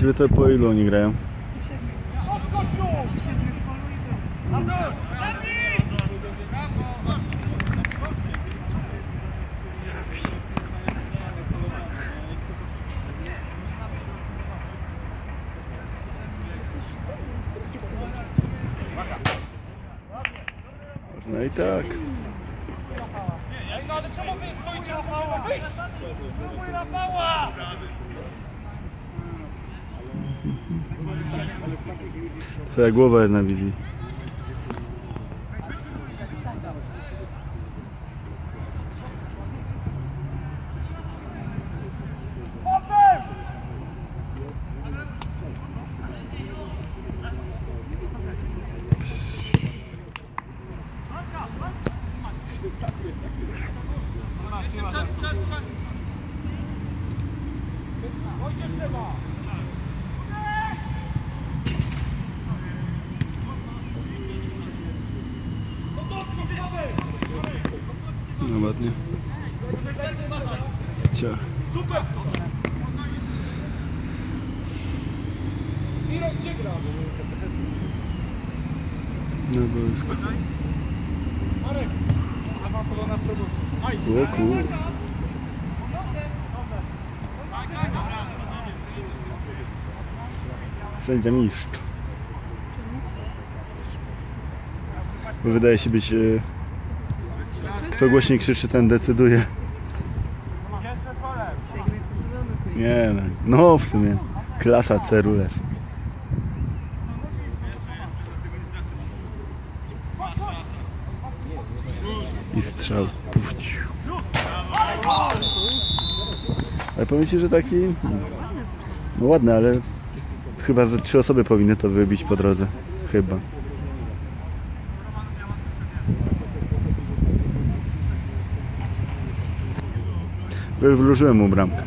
Właściwie to po ilu oni grają? Polu i tak. Ej, no ale czemu wy stoicie Rafała? Wyjdź! Spróbuj Rafała! Twoja głowa jest na wizji. Ładnie. Ciach. Super! Gdzie grasz? Na boisku. Marek! Awansowana produkcja. O. Sędzia mistrz. Wydaje się być... Kto głośniej krzyczy, ten decyduje. Nie no, w sumie. Klasa Cerules. I strzał. Ale powiem Ci, że taki... No ładny, ale chyba ze trzy osoby powinny to wybić po drodze. Chyba. Wywróżyłem mu bramkę.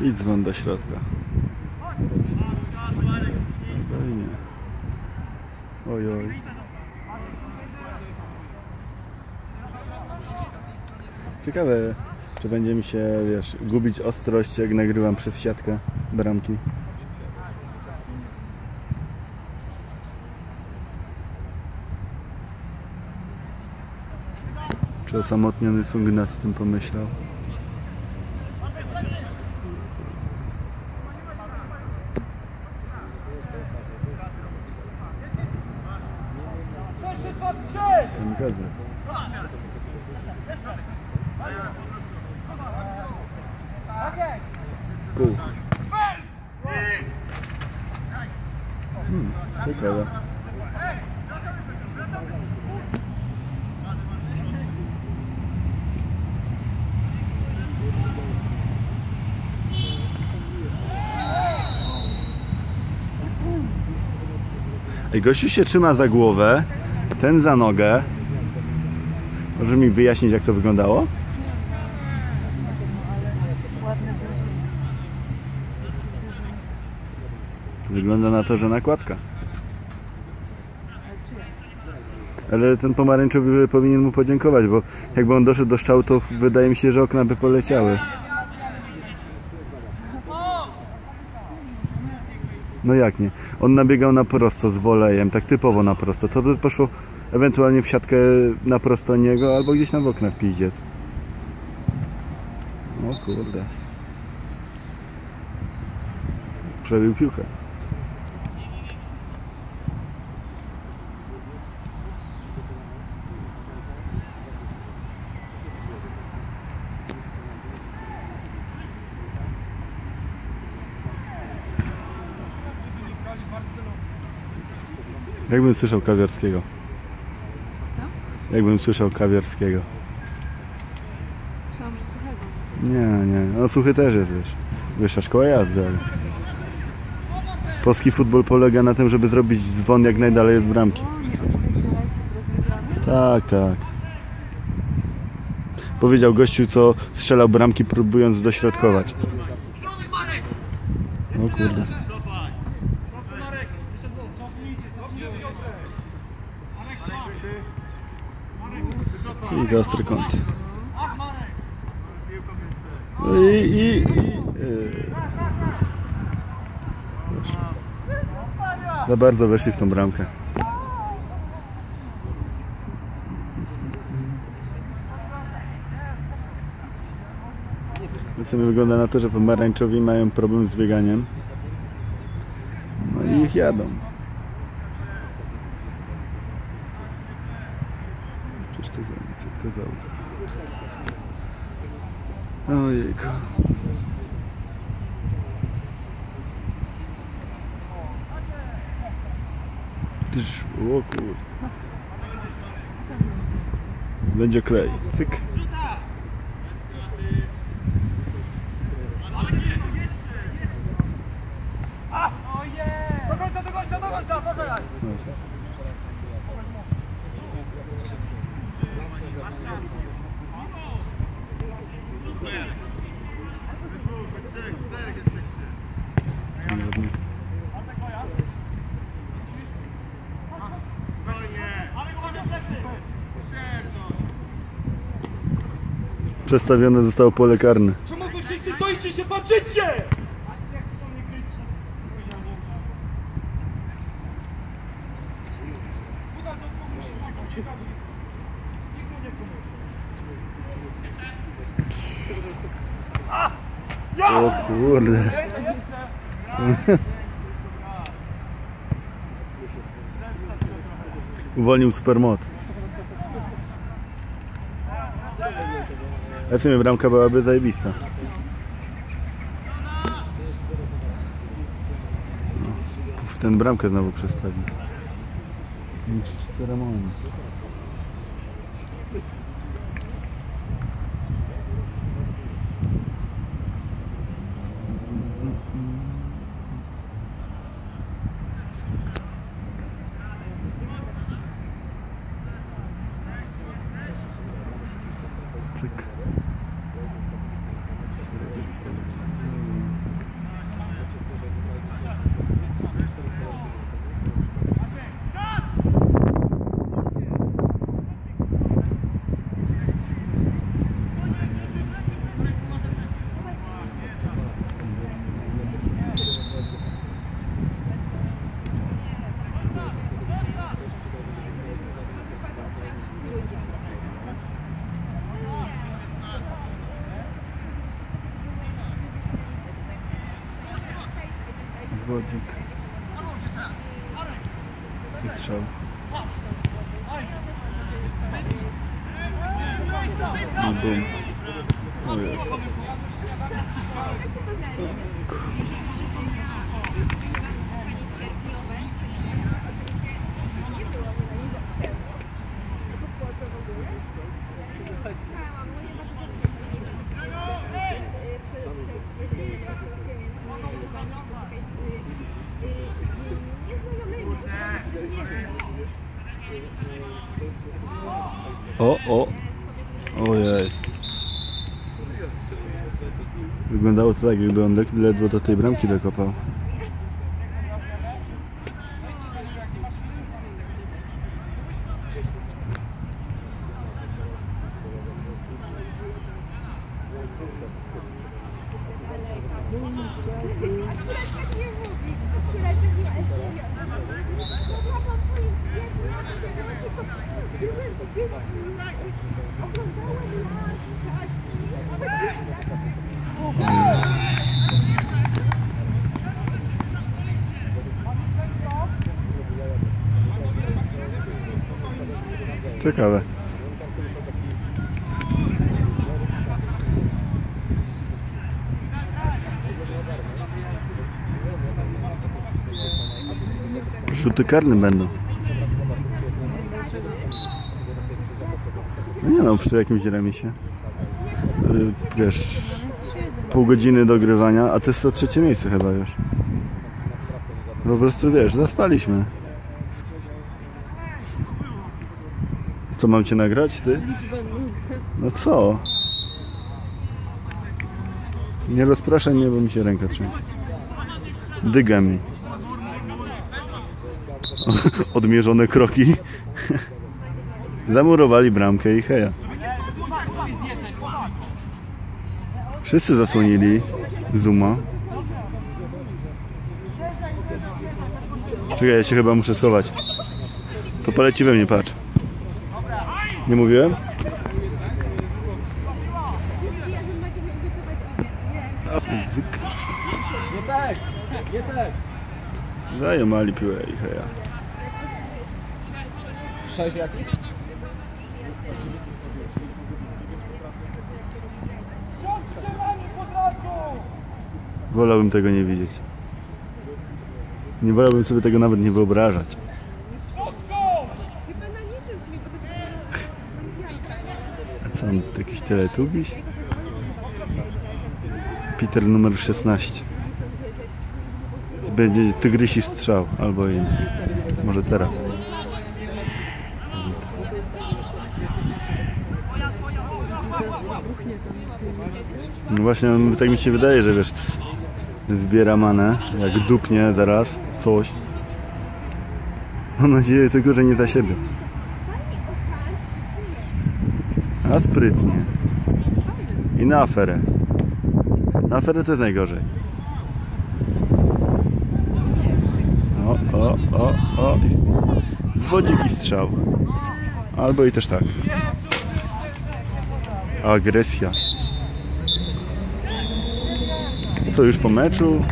I dzwon do środka. Oj, oj. Ciekawe, czy będzie mi się, wiesz, gubić ostrość, jak nagrywam przez siatkę bramki. Czy osamotniony Sung nad tym pomyślał? Kamikaze. Kół. Hmm, ciekawe. Ej, gościu się trzyma za głowę, ten za nogę. Może mi wyjaśnić, jak to wyglądało? Ale ładne będzie. Zderzenie. Wygląda na to, że nakładka. Ale ten pomarańczowy powinien mu podziękować, bo jakby on doszedł do szczału, to wydaje mi się, że okna by poleciały. No jak nie? On nabiegał na prosto z wolejem, tak typowo na prosto. To by poszło ewentualnie w siatkę na prosto niego, albo gdzieś tam w okna w pizdziec. O kurde. Przebił piłkę. Jakbym słyszał kawiarskiego. Co? Jakbym słyszał kawiarskiego. Myślałam, że suchego. Nie, nie. No suchy też jest, wiesz. Wyższa szkoła jazdy, ale... Polski futbol polega na tym, żeby zrobić dzwon jak najdalej od bramki. O, nie? Tak, tak. powiedział gościu, co strzelał bramki próbując dośrodkować. O kurde. I za ostry kąt. I, i, i yy. Za bardzo weszli w tą bramkę. Mi wygląda na to, że pomarańczowi mają problem z bieganiem. No i ich jadą. Przecież to za nic, jak to założyć. Ojejku. O kurde. Będzie klej. Cyk. Do końca, Przestawione zostało pole karne. Czemu wy wszyscy stoicie się patrzycie? O kurde. Uwolnił supermoc. A w sumie bramka byłaby zajebista. Puf, ten bramkę znowu przestawił. Nic ceremonii. Strzał. I bum. O Jezu. O, o. Ojej. Wyglądało to tak, jakby on led- ledwo do tej bramki dokopał. Ciekawe. Rzuty karne będą. No nie no, przy jakimś remisie. Y, Wiesz, pół godziny dogrywania, a to jest to trzecie miejsce chyba już. Po prostu wiesz, zaspaliśmy. Co mam cię nagrać, ty? No co? Nie rozpraszaj mnie, bo mi się ręka trzęsie. Dyga mi. Odmierzone kroki. Zamurowali bramkę i heja. Wszyscy zasłonili Zuma. Czekaj, ja się chyba muszę schować. To poleci we mnie, patrz. Nie mówiłem? Zyk. Zajomali piłę i heja. Sześć jakich? Siądźcie na nich od razu! Wolałbym tego nie widzieć. Nie wolałbym sobie tego nawet nie wyobrażać. A co on, jakiś teletubiś? Peter numer 16. Będzie tygrysi strzał, albo i może teraz. No właśnie, tak mi się wydaje, że wiesz, zbiera manę, jak dupnie zaraz coś. Mam nadzieję tylko, że nie za siebie. A sprytnie. I na aferę. Na aferę to jest najgorzej. O, o, o, o. Wodzik i strzał. Albo i też tak. Agresja. To już po meczu.